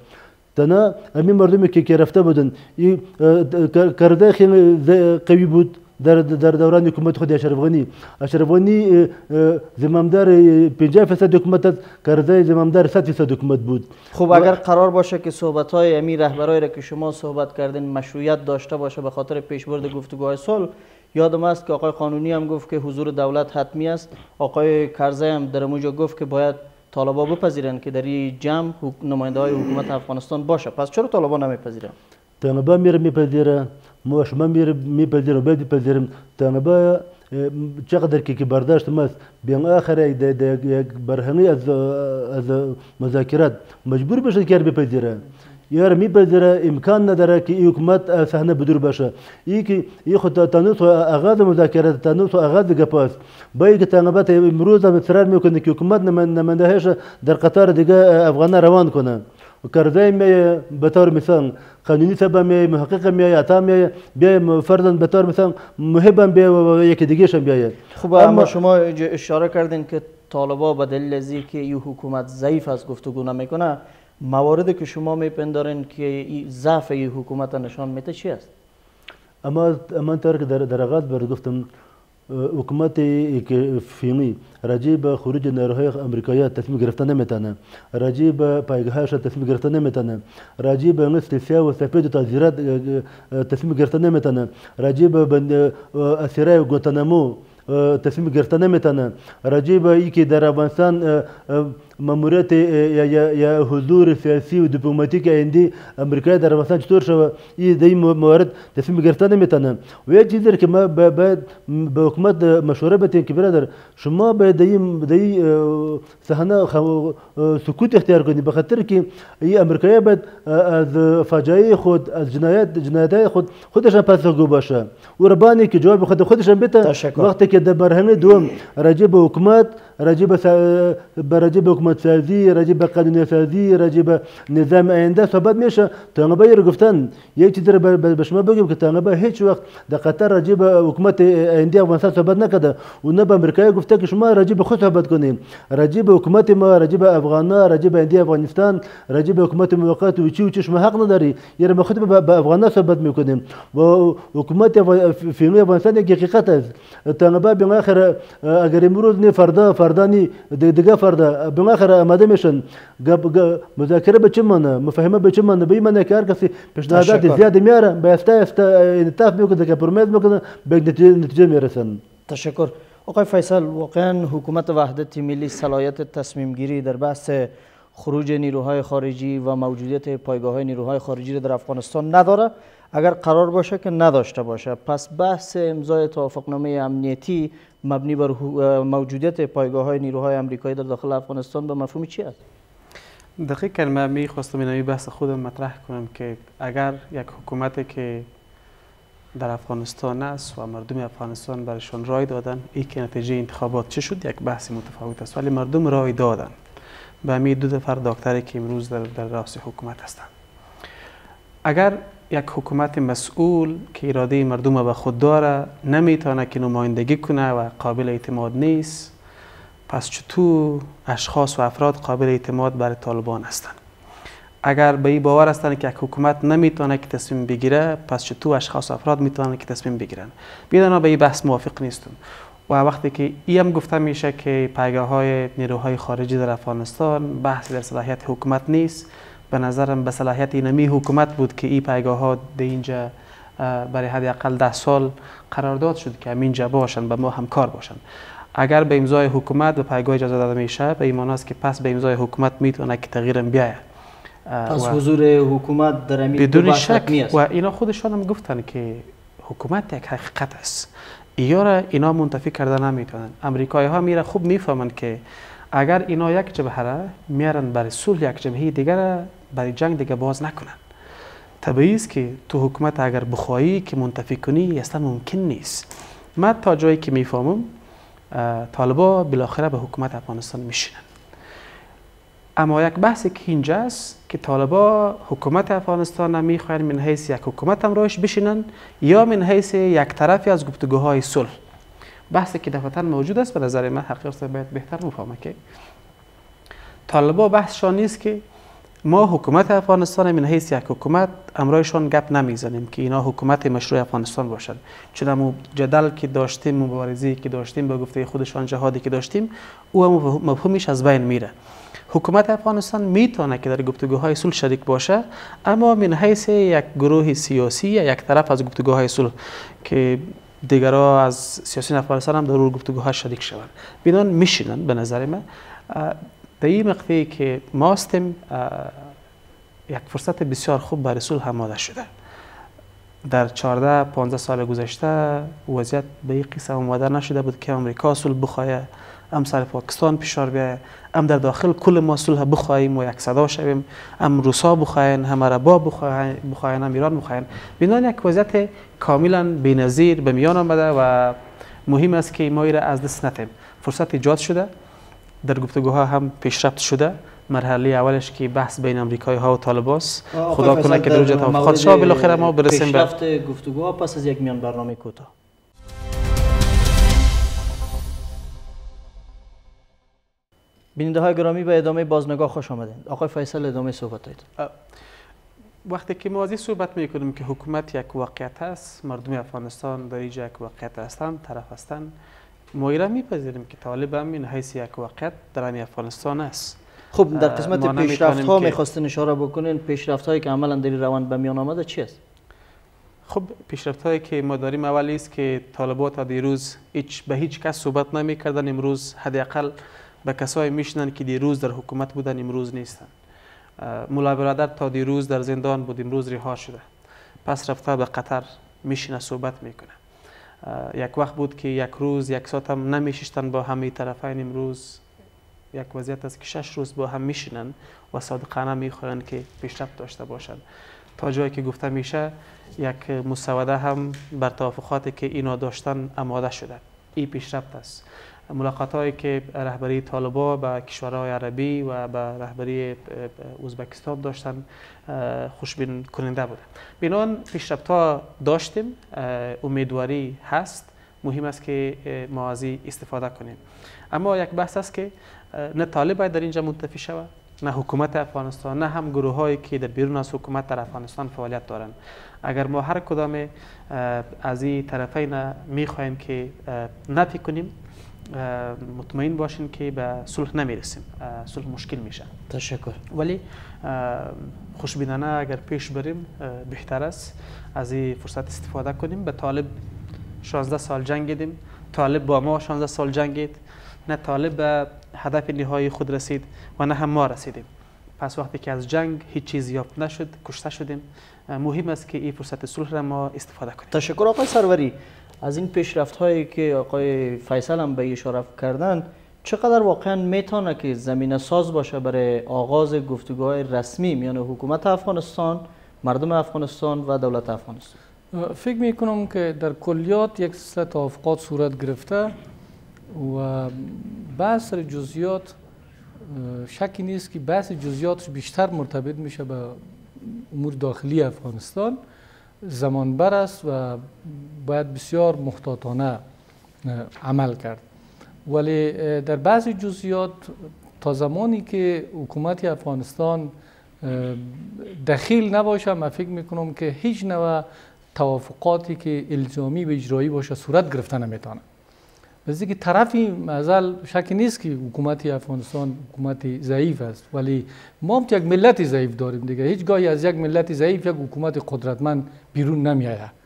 تنها امی مردمی که که رفته بودن این کرده خیلی قوی بود در در دوران حکومت خود اشرف غنی اشرف غنی زمامدار 50 فیصد حکومت است کرزی زمامدار 100 فیصد حکومت بود. خب اگر قرار باشه که صحبت های امی رهبرایی را که شما صحبت کردین مشروعیت داشته باشه به خاطر پیشبرد گفتگوهای صلح یادم است که آقای قانونی هم گفت که حضور دولت حتمی است. آقای کرزی هم در اونجا گفت که باید طالبا بپذیرن که در این جمع نماینده های حکومت افغانستان باشه. پس چرا طالبا نمیپذیرن؟ طالبا میره میپذیره. ما شما میپذیرم باید بپذیرم طالبا چقدر که برداشت ماست بیان آخر یک برهنی از از مذاکرات مجبور بشه که بپذیره یار میپذیره امکان نداره که این حکومت صحنه بدور باشه ای که ای خود تنوس و آغاز مذاکرات تنوس و آغاز گپاس باید که طالبات امروز هم اصرار میکنه که حکومت نمایندهش در قطار دیگه افغان روان کنه کرزی می به طور مثال قانونی سبب می محقق می عطا می بیا فرضاً به طور مثال محبم بیا یکی دیگه شم بیا خب اما شما اشاره کردین که طالبا به دلیل از که این حکومت ضعیف از گفتگو نمی‌کنه. مواردی که شما میپندارین که ضعف این حکومت نشان میده چی است؟ اما طور که در در بر گفتم حکومت فینی راجع به خروج نیروهای امریکایی تصمیم گرفتن نمیتونه راجع به پایگاهش تصمیم گرفتن نمیتونه راجع به استیفا و سفید تازیرات تصمیم گرفتن نمیتونه راجع به اسیرای گوانتانامو تصمیم گرفتن نمیتونه راجع به اینکه در افغانستان ماموریت یا, یا, یا حضور سیاسی و دیپلماتیک آینده امریکا در افغانستان چطور شوه؟ این در این موارد تصمیم گرفتن نمیتونه و یک چیزی که ما باید به حکومت مشوره بدیم که برادر شما باید این صحنه سکوت اختیار کنید به خاطر که این امریکایی باید از فاجعه خود از جنایت جنایت خود خودشان پاسخگو باشه. و ربانی که جواب خود خودشان بده وقتی که در مرحله دوم راجع به حکومت راجع به حکومت سازی راجع به قانون سازی راجع به نظام آینده صحبت میشه. طالبا رو گفتن یک چیز رو به شما بگم که طالبا هیچ وقت در قطر راجع به حکومت آینده افغانستان صحبت نکرده. و نه به امریکا گفته که شما راجع به خود صحبت کنین. راجع به حکومت ما راجع به افغان راجع به آینده افغانستان راجع به حکومت موقت و چی و چی شما حق نداری. یعنی به خود به افغان صحبت میکنیم. و حکومت فیلمی افغانستان یک حقیقت است. طالبا به آخر اگر امروز نه فردا فردا نی دیگه فردا آخر آماده میشن. مذاکره به چه معنی مفاهمه به چه معنی به معنی که هر کسی پیشنهادات زیاد میاره به استا استا انعطاف می‌کنه که پرمیز می‌کنه به نتیجه می‌رسن. تشکر. آقای فیصل واقعا حکومت وحدت ملی صلاحیت تصمیم گیری در بحث خروج نیروهای خارجی و موجودیت پایگاه های نیروهای خارجی را در افغانستان نداره. اگر قرار باشه که نداشته باشه. پس بحث امضای توافقنامه امنیتی مبنی بر موجودیت پایگاه های نیروهای امریکایی در داخل افغانستان به مفهوم چی است؟ دقیقا من می خواستم این بحث خودم مطرح کنم که اگر یک حکومتی که در افغانستان است و مردم افغانستان برشان رای دادن ای که نتیجه انتخابات چه شد؟ یک بحث متفاوت است. ولی مردم رای دادن. به همین دو نفر دکتری که امروز در, در حکومت هستند. اگر یک حکومت مسئول که اراده مردم به خود داره نمی‌تونه که نمایندگی کنه و قابل اعتماد نیست. پس چطور اشخاص و افراد قابل اعتماد برای طالبان هستند اگر به این باور هستند که یک حکومت نمی‌تونه که تصمیم بگیره پس چطور اشخاص و افراد می‌تونن که تصمیم بگیرن؟ بیدنا به این بحث موافق نیستم. و وقتی که ای هم گفته میشه که پیگاه های نیروهای خارجی در افغانستان بحث در صلاحیت حکومت نیست به نظرم به صلاحیت اینمی حکومت بود که این پیگاه ها در اینجا برای حداقل ده سال قرارداد شد که همینجا باشن به ما همکار باشن. اگر به امضای حکومت به پیگاه اجازه داده میشه به ایمان است که پس به امضای حکومت می‌تونه که تغییرم بیاید. پس حضور حکومت در بدون شک و اینا خودشان هم گفتن که حکومت یک حقیقت است. اینا را اینا منتفی کرده نمی‌تونن. امریکایی ها میره خوب می‌فهمند که اگر اینا یک جبهه میارن برای صلح یک جبهه دیگر برای جنگ دیگه باز نکنن. طبیعی است که تو حکومت اگر بخواهی که منتفی کنی اصلا ممکن نیست. من تا جایی که می‌فهمم طالبا بالاخره به حکومت افغانستان میشینن. اما یک بحثی که اینجاست که طالبا حکومت افغانستان نمی‌خواین من حیث یک حکومت هم روش بشینن یا من حیث یک طرفی از گفتگوهای صلح. بحثی که دفعتا موجود است به نظر من حقیقت باید بهتر مفهمه که طالبا بحثشان نیست که ما حکومت افغانستان من حیث یک حکومت امرایشان گپ نمی‌زنیم که اینا حکومت مشروع افغانستان باشد چون امو جدل که داشتیم مبارزی که داشتیم با گفته خودشان جهادی که داشتیم او مفهومش از بین میره. حکومت افغانستان می‌تونه که در گفتگوهای صلح شریک باشه اما من حیث یک گروه سیاسی یا یک طرف از گفتگوهای صلح که دیگرها از سیاسی افغانستان هم در اون گفتگوها شریک شوند. بینان میشینن به نظر من. در این مقطعی که ما هستیم یک فرصت بسیار خوب برای صلح آماده شده. در 14 15 سال گذشته وضعیت به این قصه آماده نشده بود که امریکا صلح بخواه هم سر پاکستان فشار بیاید هم در داخل کل ما صلح بخواهیم و یک صدا شویم هم روسا بخواین هم عربا بخواین هم ایران بخواین. بینان یک وضعیت کاملا بی‌نظیر به میان آمده و مهم است که ما را از دست ندیم فرصت ایجاد شده در گفتگوها هم پیشرفت شده. مرحله اولش که بحث بین امریکایی ها و طالباس. خدا کنه که در وجه توافقات شاه بالاخره ما برسیم به پیشرفت گفتگوها پس از یک میان برنامه کوتاه. بیننده های گرامی به ادامه بازنگاه خوش آمدین. آقای فیصل ادامه صحبت وقتی که ما از صحبت می‌کنیم که حکومت یک واقعیت است مردم افغانستان در اینجا یک واقعیت هستند طرف هستند ما ایران میپذیریم که طالب هم این حیث یک واقعیت در افغانستان است. خب در قسمت پیشرفت ها می‌خواستین اشاره بکنین پیشرفت هایی که عملا در روند به میان آمده چی است؟ خب پیشرفت هایی که ما داریم اولی است که طالبات تا دیروز هیچ به هیچ کس صحبت نمی‌کردن امروز حداقل به کسایی میشنن که دیروز در حکومت بودن امروز نیستن. مولا برادر تا دیروز در زندان بود امروز رها شده. پس رفته به قطر میشینه صحبت می‌کنه. یک وقت بود که یک روز یک ساعت هم نمیششتن با همه طرفین امروز. یک وضعیت است که شش روز با هم میشینن و صادقانه می‌خواهند که پیشرفت داشته باشند تا جایی که گفته میشه یک مسوده هم بر توافقاتی که اینا داشتن آماده شده. این پیشرفت است. ملاقات هایی که رهبری طالبا به کشورهای عربی و به رهبری ازبکستان داشتن خوشبین کننده بوده. بنان پیشرفت ها داشتیم امیدواری هست. مهم است که ما از استفاده کنیم. اما یک بحث است که نه طالب باید در اینجا منتفی شود نه حکومت افغانستان نه هم گروه هایی که در بیرون از حکومت در افغانستان فعالیت دارند اگر ما هر کدام از این طرفین می‌خواهیم که نفی کنیم مطمئن باشین که به صلح نمی‌رسیم. صلح مشکل میشه. تشکر. ولی خوشبینانه اگر پیش بریم بهتر است. از این فرصت استفاده کنیم. به طالب 16 سال جنگیدیم طالب با ما 16 سال جنگید نه طالب به هدف نهایی خود رسید و نه هم ما رسیدیم. پس وقتی که از جنگ هیچ چیز یافت نشد کشته شدیم. مهم است که این فرصت صلح را ما استفاده کنیم. تشکر آقای سروری. از این پیشرفت هایی که آقای فیصل هم به اشاره کردن چقدر واقعا می‌تونه که زمینه ساز باشه برای آغاز گفتگوهای رسمی میان حکومت افغانستان مردم افغانستان و دولت افغانستان؟ فکر می کنم که در کلیات یک سلسله توافقات صورت گرفته و بحث جزئیات شکی نیست که بحث جزئیات بیشتر مرتبط میشه به امور داخلی افغانستان. زمان بر است و باید بسیار محتاطانه عمل کرد. ولی در بعضی جزئیات تا زمانی که حکومت افغانستان دخیل نباشه من فکر می‌کنم که هیچ نوع توافقاتی که الزامی و اجرایی باشه صورت گرفته نمی‌تونه. از که طرفی مازال شکی نیست که حکومت افغانستان حکومت ضعیف است ولی ما هم یک ملت ضعیف داریم دیگه. هیچ گاهی از یک ملت ضعیف یک حکومت قدرتمند بیرون نمیآید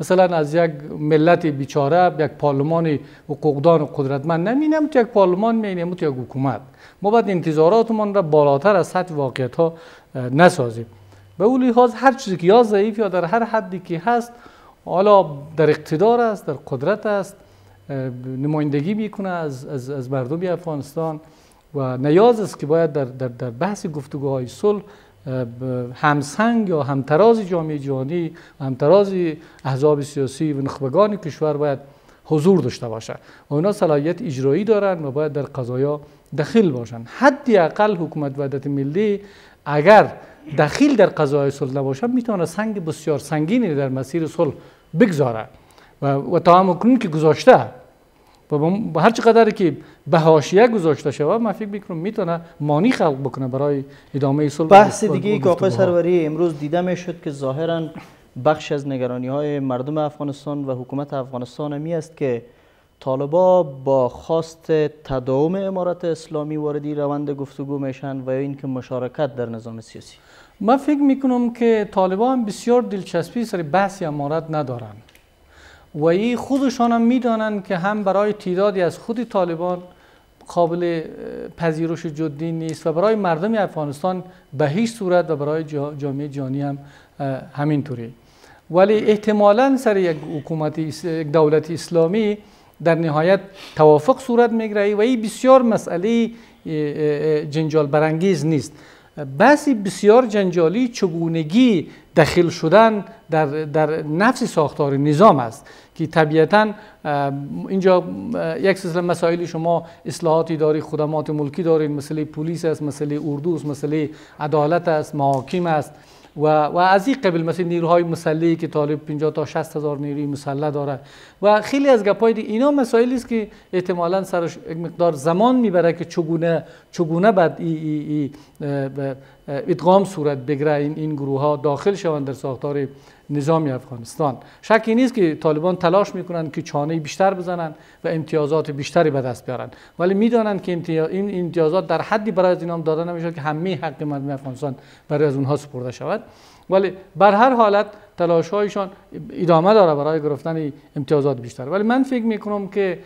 مثلا از یک ملت بیچاره یک پارلمان حقوقدان قدرتمند نمینم تو یک پارلمان میینم تو یک حکومت. ما باید انتظاراتمان را بالاتر از سطح واقعیت ها نسازیم. به اون لحاظ هر چیزی که یا ضعیف یا در هر حدی که هست حالا در اقتدار است در قدرت است. نمایندگی می‌کنه از, از, از مردم افغانستان و نیاز است که باید در, در, در بحث گفتگوهای صلح همسنگ یا همتراز جامعه جهانی و همتراز احزاب سیاسی و نخبگان کشور باید حضور داشته باشه و اونا صلاحیت اجرایی دارن و باید در قضایا دخیل باشن. حدی اقل حکومت وحدت ملی اگر دخیل در قضای صلح نباشه می‌تونه سنگ بسیار سنگینی در مسیر صلح بگذاره. و, و تا هم که گذاشته. و هر چقدر که به حاشیه گذاشته شود من فکر می‌کنم می‌تونه مانی خلق بکنه برای ادامه صلح بحث دیگه که آقای سروری امروز دیده می‌شد که ظاهرا بخش از نگرانی های مردم افغانستان و حکومت افغانستان می است که طالبا با خواست تداوم امارت اسلامی واردی روند گفتگو میشن و یا اینکه مشارکت در نظام سیاسی. من فکر می‌کنم که طالبان بسیار دلچسپی سر بحث امارت ندارند و این خودشان هم می‌دانند که هم برای تعدادی از خود طالبان قابل پذیرش جدی نیست و برای مردم افغانستان به هیچ صورت و برای جامعه جهانی هم همینطوری ولی احتمالا سر یک حکومت یک دولت اسلامی در نهایت توافق صورت می‌گیره و این بسیار مسئله جنجال برانگیز نیست. بحثی بسیار جنجالی چگونگی دخیل شدن در, در نفس ساختار نظام است که طبیعتا اینجا یک سلسله مسائل شما اصلاحاتی داری خدمات ملکی دارید مسئله پلیس است مسئله اردو است مسئله عدالت است محاکم است. و, و از این قبل مثل نیروهای مسلحی که طالب 50 تا 60 هزار نیروی مسلح داره. و خیلی از گپای اینا مسائلی است که احتمالا سرش یک مقدار زمان می‌بره که چگونه چگونه بعد ای, ای, ای ادغام صورت بگیره این این گروه ها داخل شوند در ساختار نظامی افغانستان. شکی نیست که طالبان تلاش می‌کنند که چانه بیشتر بزنند و امتیازات بیشتری به دست بیارن ولی می‌دانند که این امتیازات در حدی برای از اینام داده نمیشه که همه حق مردم افغانستان برای از اونها سپرده شود. ولی بر هر حالت تلاش هایشان ادامه داره برای گرفتن امتیازات بیشتر. ولی من فکر می‌کنم که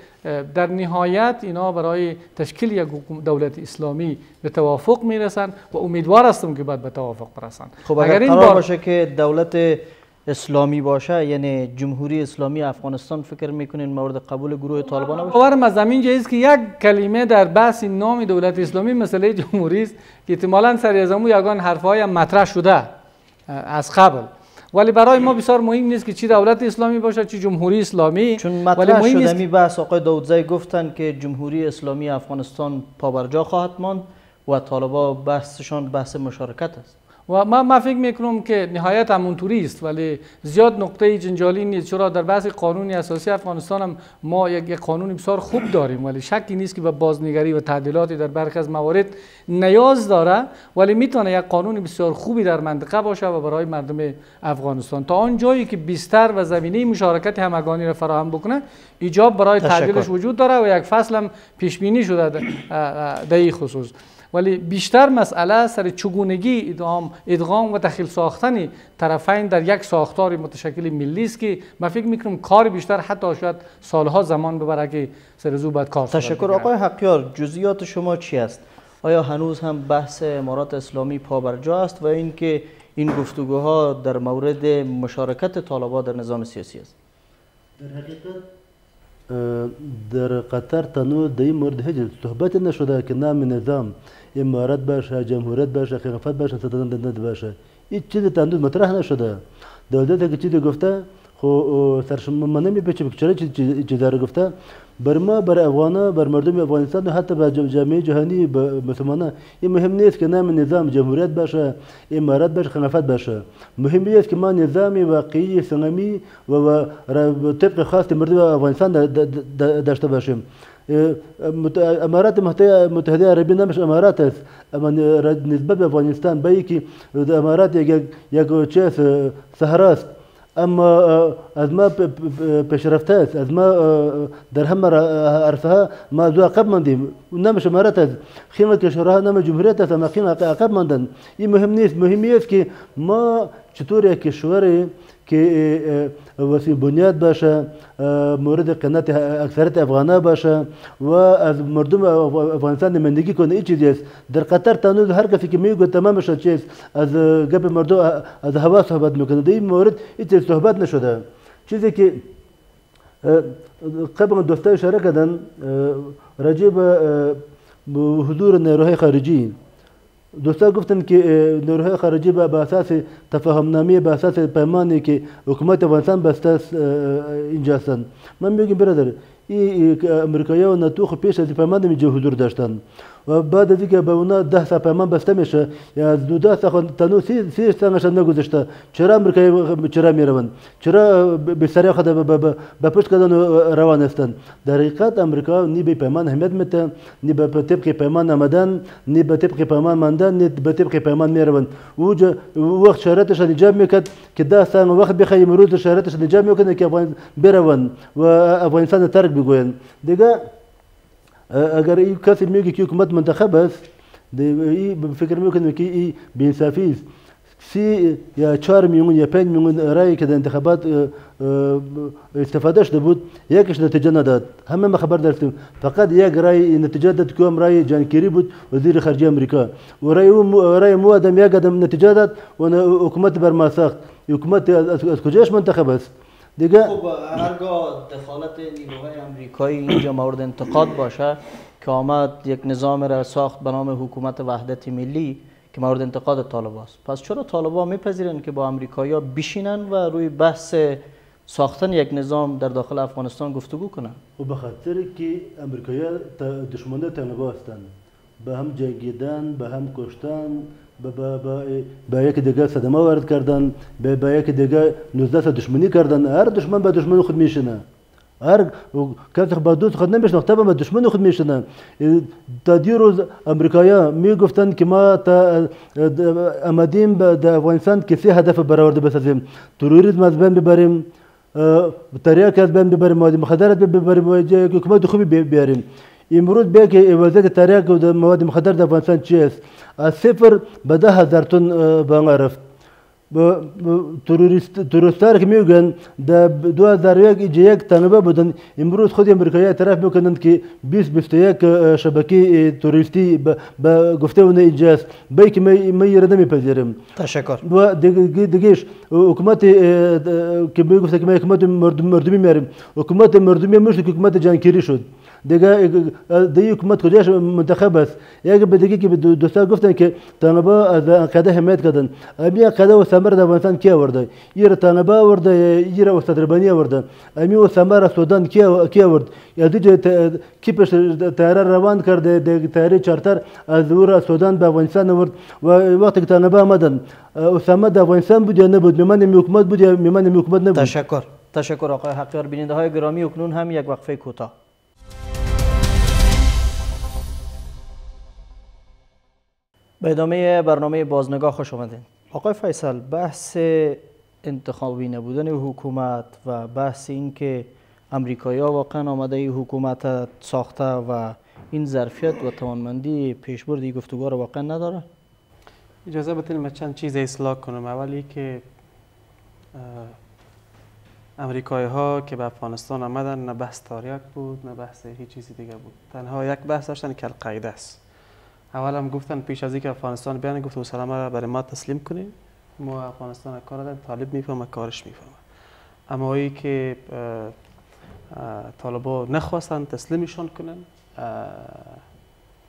در نهایت اینا برای تشکیل یک دولت اسلامی به توافق می‌رسن و امیدوار هستم که بعد به توافق برسن. خب اگر, این بار... باشه که دولت اسلامی باشه یعنی جمهوری اسلامی افغانستان فکر می‌کنین مورد قبول گروه طالبان باشه؟ باورم از زمین جایز که یک کلمه در بحث نام دولت اسلامی مسئله جمهوری است که احتمالاً سر از یگان حرفهای مطرح شده از قبل. ولی برای ما بسیار مهم نیست که چی دولت اسلامی باشه چی جمهوری اسلامی. چون ولی مطرح مهم شده نیست می بحث آقای داودزی گفتن که جمهوری اسلامی افغانستان پابرجا خواهد ماند و طالبا بحثشان بحث مشارکت است. و ما ما فکر می‌کنم که نهایت همونطوری است ولی زیاد نقطه جنجالی نیست. چرا؟ در بحث قانون اساسی افغانستان هم ما یک یک قانون بسیار خوب داریم ولی شکی نیست که به بازنگری و تعدیلاتی در برخی از موارد نیاز داره ولی می‌تونه یک قانون بسیار خوبی در منطقه باشه و برای مردم افغانستان. تا آن جایی که بیشتر و زمینه مشارکت همگانی را فراهم بکنه ایجاب برای. تعدیلش وجود داره و یک فصل هم پیش بینی شده در- خصوص. ولی بیشتر مسئله سر چگونگی ادغام ادغام و دخیل ساختن طرفین در یک ساختار متشکل ملی است که من فکر می‌کنم کار بیشتر حتی شاید سالها زمان ببره که سر زو باید کار تشکر. آقای حقیار جزئیات شما چی است؟ آیا هنوز هم بحث امارات اسلامی پابرجا است و اینکه این گفتگوها در مورد مشارکت طالبان در نظام سیاسی است؟ در حقیقت در قطر تنو در این مورد هیچ صحبت نشده که نام نظام امارت باشه جمهوریت باشه خلافت باشه سلطنت باشه. این چیز تنو مطرح نشده. دولت که چیزی گفته خو اه، سرشم من نمیپیچه که رو گفته؟ بر ما بر افغانا بر مردم افغانستان و حتی بر جامعه جهانی به مسلمانان این مهم نیست که نام نظام جمهوریت باشه امارت باشه خلافت باشه. مهم است که ما نظام واقعی سنمی و, و طبق خاص مردم افغانستان دا- دا- دا- داشته باشیم. امارات متحده عربی نمیشه امارات است. اما نسبت به افغانستان به که امارات یک یک- چیز صحراست اما ازما پیشرفتات ازما در همه عرفها ما دو عقب ماندیم. نما شمارات از خیمه کشورها نما جمهوریت از اما خیمه عقب ماندن. این مهم نیست. مهم است که ما چطور یک کشور که وسیع بنیاد باشه مورد قناعت اکثریت افغانها باشه و از مردم اف- افغانستان نمایندگی کنه. این چیزی است. در قطر تنوز هر کسی که میگه تمامش چیز از گپ مردم از هوا صحبت میکنه. در این مورد این صحبت نشده. چیزی که اه، قبل دوستای اشاره کردن راجع به حضور نیروهای خارجی دوستا گفتن که نیروهای خارجی به اساس تفاهم نامه به اساس پیمانی که حکومت افغانستان بسته اینجا هستند من میگم برادر Amerika'ya ve NATO'ya peş edilmeden mi cehudur daştan. Ve bana dedi ki ben ona dah sapaman bastamışa. Ya duda sakın tanu siz siz sana şanda guduşta. Çıra Amerika'ya çıra miravan. Çıra bisarya kadar bapış kadar ravan estan. Darikat Amerika ni bir peman hizmet mete ni bir tepki peman amadan ni bir tepki peman mandan ni bir tepki peman miravan. Uca وخت شهرت شدی جاب میکد که دا سان وخت بخی مرود شهرت شدی جاب میکنه که افغان بروان و افغانستان ترک اگر این کسی میگه که حکومت منتخب است دی- این فکر میکنه که این بی‌انصافی است. سی یا چهار میلیون یا پنج میلیون رای که در انتخابات اه، اه، استفاده شده بود یکش نتیجه نداد. همه ما خبر داشتیم. فقط یک رای نتیجه داد که رای جان کری بود وزیر خارجه امریکا و رای او رای مو آدم یک آدم نتیجه داد و حکومت بر ما ساخت. حکومت از کجاش منتخب است دیگه خب هرگاه دخالت نیروهای امریکایی اینجا مورد انتقاد باشه که آمد یک نظام را ساخت به نام حکومت وحدت ملی که مورد انتقاد طالبان است. پس چرا طالبان میپذیرند که با امریکایی بشینن و روی بحث ساختن یک نظام در داخل افغانستان گفتگو کنند و به خاطر که امریکایی دشمن طالبان هستند. به هم جنگیدن به هم کشتن به به به به یک دیگه صدمه وارد کردن به به یک دیگه 19 سال دشمنی کردن. هر دشمن به دشمن خود میشنه هر کسی با دوست خود نمیشناخته به دشمن خود میشنه تا دی روز امریکایا میگفتن که ما تا آمدیم به افغانستان که سه هدف برآورده بسازیم. تروریسم از بین ببریم تریاک از بین ببریم مواد مخدر از بین ببریم حکومت خوبی بی- بیاریم امروز بیا که وضعیت تریاک و د مواد مخدر در افغانستان چی است؟ از صفر به ده هزار تن به آنها رفت. ب- ب- تروریست تروریستار که میگن در 2001 اینجا یک تنبه بودن امروز خود امریکایی اعتراف میکنند که 20 21 اه، شبکه اه، تروریستی به- به گفته اون اینجا است. بایی که می می را نمیپذیرم تشکر. و دیگه دیگهش حکومت که میگفت که ما حکومت مردم مردمی میاریم حکومت مردمی مش که حکومت جانکیری شد دیگه دی حکومت کجاش منتخب است؟ یک به دیگه که دوستان گفتن که طالبا از عقیده حمایت کردن. امی عقیده و ثمر د افغانستان کی آورده؟ یره طالبا آورده یره استاد ربانی آورده. امی و ثمر سودان کی کی آورد؟ یا دی کی پش تیار روان کرده د تیاری چارتر از ور سودان به افغانستان آورد و وقتی که طالبا آمدن اسامه د افغانستان بود یا نبود؟ میمن حکومت بود یا میمن حکومت نبود؟ تشکر. تشکر آقای حقیار بیننده های گرامی اکنون هم یک وقفه کوتاه به ادامه برنامه بازنگاه خوش آمدین آقای فیصل بحث انتخابی نبودن حکومت و بحث این که امریکایی ها واقعا آمده ای حکومت ساخته و این ظرفیت و توانمندی پیشبردی گفتگو رو واقعا نداره؟ اجازه بدین من چند چیز اصلاح کنم. اولی که امریکایی ها که به افغانستان آمدن نه بحث تاریک بود نه بحث هیچ چیزی دیگه بود. تنها یک بحث داشتن که القاعده است. اول هم گفتن پیش از اینکه افغانستان بیان گفت سلام را برای ما تسلیم کنیم ما افغانستان کار طالب می‌فهمه کارش می‌فهمه. اما ای که طالبا نخواستن تسلیمشان کنن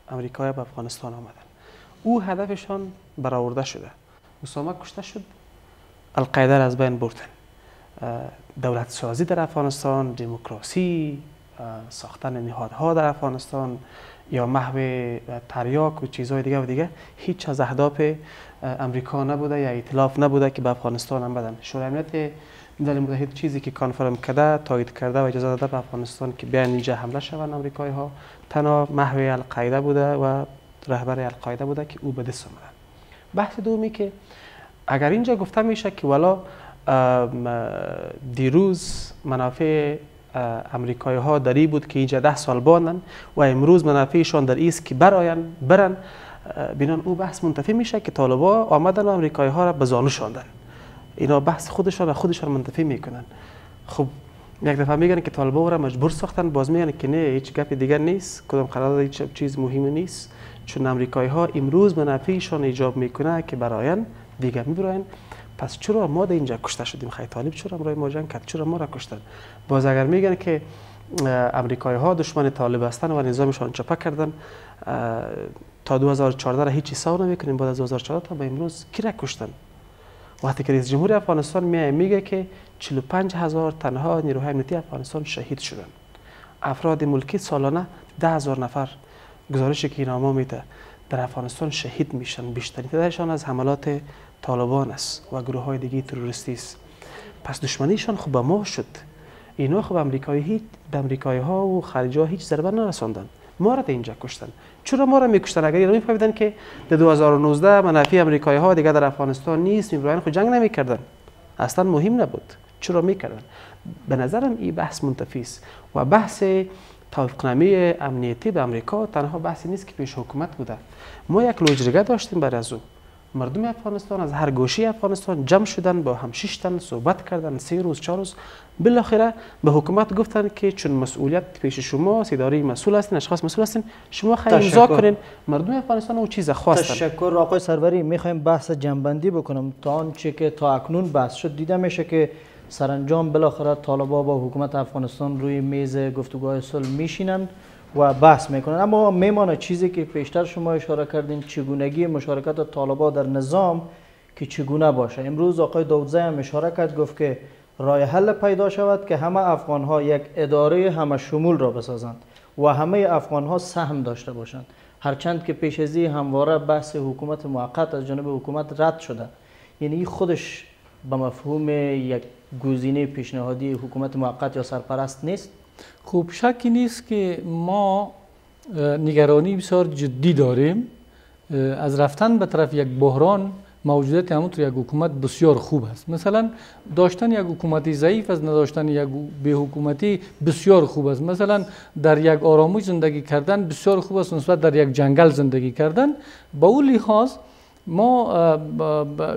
امریکای به افغانستان آمدن. او هدفشان برآورده شده. اسامه کشته شد. القاعده را از بین بردن. دولت سازی در افغانستان دموکراسی ساختن نهادها در افغانستان یا محو تریاک و چیزهای دیگه و دیگه هیچ از اهداف امریکا نبوده یا اطلاف نبوده که به افغانستان هم بدن. شورای امنیت ملل متحد چیزی که کانفرم کرده تایید کرده و اجازه داده به افغانستان که بیان اینجا حمله شوند امریکایی ها تنها محو القاعده بوده و رهبر القاعده بوده که او به دست بحث دومی که اگر اینجا گفته میشه که والا دیروز منافع امریکایی ها در بود که اینجا ده سال باندن و امروز منافعشان در ایست که براین برن. بینان او بحث منتفی میشه که طالبا آمدن و امریکایی ها را به زانو شاندن. اینا بحث خودشان را خودشان منتفی می‌کنن. خب یک دفعه میگن که طالبا را مجبور ساختن. باز میگن که نه هیچ گپ دیگر نیست. کدام قرارداد هیچ چیز مهم نیست. چون امریکایی ها امروز منافعشان ایجاب می‌کنه که براین دیگر میبراین پس چرا ما در اینجا کشته شدیم خیلی طالب؟ چرا امرای ما جنگ کرد؟ چرا ما را کشتن؟ باز اگر میگن که امریکایی ها دشمن طالب هستن و نظامشان چپه کردن تا 2014 را هیچ حساب نمی‌کنیم. بعد از 2014 تا به امروز کی را کشتن؟ وقتی که رئیس جمهور افغانستان میای میگه که 45 هزار تنها نیروهای امنیتی افغانستان شهید شدن. افراد ملکی سالانه 10 هزار نفر گزارشی که این میده در افغانستان شهید میشن. بیشترین تعدادشان از حملات طالبان است و گروه های دیگه تروریستی است. پس دشمنیشان خب به ما شد. اینا خب امریکایی هیچ به امریکایی ها و خارجی ها هیچ ضربه نرساندن. ما را اینجا کشتن. چرا ما را میکشتن؟ اگر اینا میفهمیدن که در 2019 منافع امریکایی ها دیگه در افغانستان نیست میبراین خود جنگ نمی‌کردن. اصلا مهم نبود. چرا می‌کردن؟ به نظرم این بحث منتفی است و بحث توافقنامه امنیتی به امریکا تنها بحثی نیست که پیش حکومت بوده. ما یک لوجرگه داشتیم برای از او. مردم افغانستان از هر گوشه افغانستان جمع شدن با هم شش تن صحبت کردن سه روز چهار روز. بالاخره به حکومت گفتن که چون مسئولیت پیش شما اداره مسئول هستین اشخاص مسئول هستین شما خیلی امضا کنین. مردم افغانستان او چیز خواستن. تشکر. آقای سروری می‌خوایم بحث جنبندی بکنم. تا آنچه که تا اکنون بحث شد دیده میشه که سرانجام بالاخره طالبا با حکومت افغانستان روی میز گفتگوهای صلح میشینند. و بحث می‌کنن. اما میمانه چیزی که پیشتر شما اشاره کردین چگونگی مشارکت طالبا در نظام که چگونه باشه. امروز آقای داودزی هم اشاره کرد گفت که رای حل پیدا شود که همه افغان ها یک اداره همه شمول را بسازند و همه افغان ها سهم داشته باشند. هرچند که پیش ازی همواره بحث حکومت موقت از جانب حکومت رد شده. یعنی خودش به مفهوم یک گزینه پیشنهادی حکومت موقت یا سرپرست نیست. خب شکی نیست که ما نگرانی بسیار جدی داریم. از رفتن به طرف یک بحران موجودیت همونطور یک حکومت بسیار خوب است مثلا داشتن یک حکومتی ضعیف از نداشتن یک به حکومتی بسیار خوب است. مثلا در یک آرامش زندگی کردن بسیار خوب است نسبت در یک جنگل زندگی کردن. با اون لحاظ ما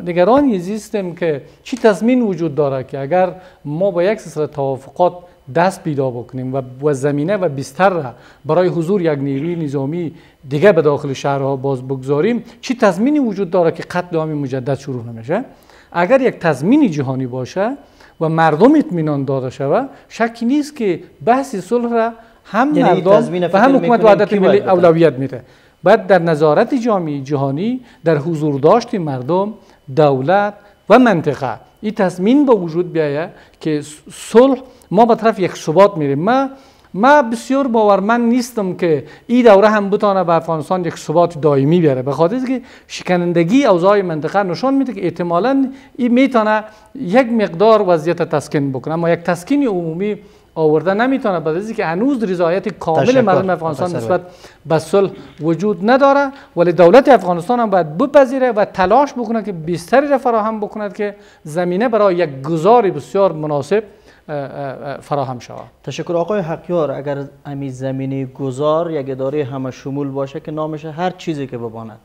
نگرانی زیستیم که چی تضمین وجود داره که اگر ما با یک سلسله توافقات دست پیدا بکنیم و زمینه و بستر را برای حضور یک نیروی نظامی دیگه به داخل شهرها باز بگذاریم. چی تضمینی وجود داره که قتل عام مجدد شروع نمیشه؟ اگر یک تضمینی جهانی باشه و مردم اطمینان داده شود شکی نیست که بحث صلح را هم یعنی مردم و هم حکومت وحدت ملی؟ اولویت میده. باید در نظارت جامعه جهانی در حضور داشت مردم دولت و منطقه. این تصمیم به وجود بیایه که صلح ما به طرف یک ثبات میریم ما ما بسیار باورمند نیستم که این دوره هم بتانه به افغانستان یک ثبات دائمی بیاره به خاطر که شکنندگی اوضاع منطقه نشان میده که احتمالاً این می‌تونه یک مقدار وضعیت تسکین بکنه اما یک تسکین عمومی آورده نمی‌تونه به دلیل که هنوز رضایت کامل مردم افغانستان نسبت به صلح وجود نداره. ولی دولت افغانستان هم باید بپذیره و تلاش بکنه که بیشتری را فراهم بکند که زمینه برای یک گذار بسیار مناسب اه، اه، اه، فراهم شود. تشکر آقای حقیار. اگر امی زمینی گذار یک اداره همه شمول باشه که نامش هر چیزی که بباند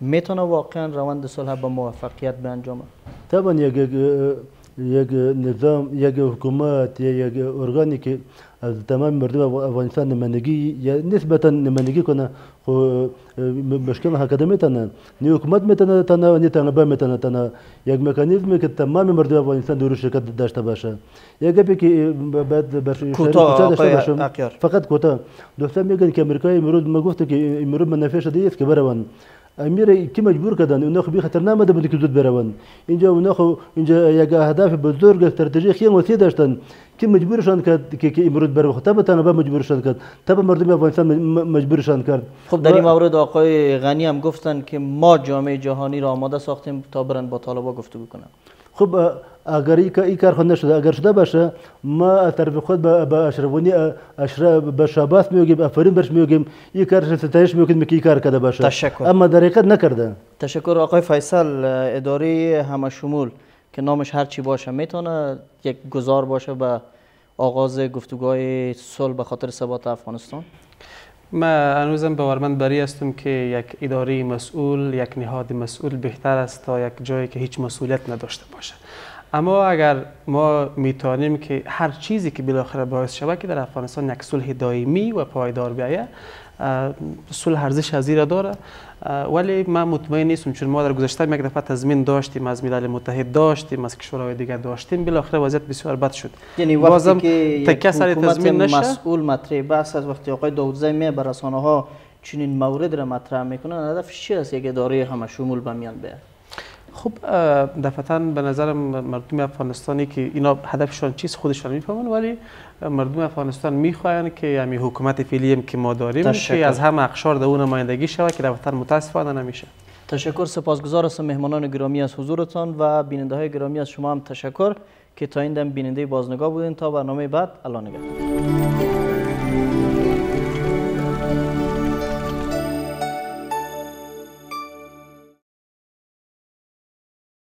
می‌تونه واقعا روند صلح به موفقیت به انجام طبعا یک یک نظام یک حکومت یا یک ارگانی که از تمام مردم افغ- افغانستان نمایندگی یا نسبتا نمایندگی کنه. خو مشکل هکذا میتونه نی حکومت میتونه تنه نی طلبه میتونه تنه یک مکانیزمی که تمام مردم افغانستان در شرکت داشته باشه. یک گپی که بعد اقیار. فقط کوتاه. دوستان میگن که امریکا امروز ما گفته که امروز منافع شده است که بروند امیر کی مجبور کردن؟ اونا خو بی خطر نامده بود که زود بروند. اینجا اونا خو اینجا یک اهداف بزرگ استراتژی خیلی وسیع داشتن. کی مجبورشان کرد که که امروز برو خطر بتانه با مجبورشان کرد. تب مردم افغانستان مجبورشان کرد. خب در این مورد آقای غنی هم گفتن که ما جامعه جهانی را آماده ساختیم تا برن با طالبا گفتگو کنن. خب اگر این این کار خود نشده اگر شده باشه ما طرف خود به به اشرفونی اشرف به شاباس میگیم افرین برش میگیم این کارش ستایش می‌کنیم که این کار کرده باشه تشکر. اما در حقیقت نکرده تشکر آقای فیصل اداره همه شمول که نامش هر چی باشه می‌تونه یک گذار باشه به آغاز گفتگوهای صلح به خاطر ثبات افغانستان ما هنوزم باورمند بری هستم که یک اداره مسئول یک نهاد مسئول بهتر است تا یک جایی که هیچ مسئولیت نداشته باشه اما اگر ما می‌تونیم که هر چیزی که بالاخره باعث شود که در افغانستان یک صلح دائمی و پایدار بیاید اه، صلح ارزش از را داره. ولی من مطمئن نیستم چون ما در گذشته یک دفعه تضمین داشتیم از ملل متحد داشتیم از کشورهای دیگر داشتیم بالاخره وضعیت بسیار بد شد. یعنی بازم وقتی که تکه سر تضمین نشه. مسئول مطرح بحث از وقتی آقای داودزی می بر رسانه ها چنین مورد را مطرح می‌کنن هدفش چی است؟ یک اداره همه شمول به میان بیاد. خب دفعتا به نظرم مردم افغانستانی که اینا هدفشان چیست خودشان می‌فهمن ولی مردم افغانستان می‌خواهند که همین حکومت فعلی که ما داریم تشکر. که از همه اقشار در اون نمایندگی شود که دفعتا متاسفانه نمیشه. تشکر. سپاسگزار هستم مهمانان گرامی از حضورتان و بیننده های گرامی از شما هم تشکر که تا این دم بیننده بازنگاه بودین. تا برنامه بعد الله نگهدار.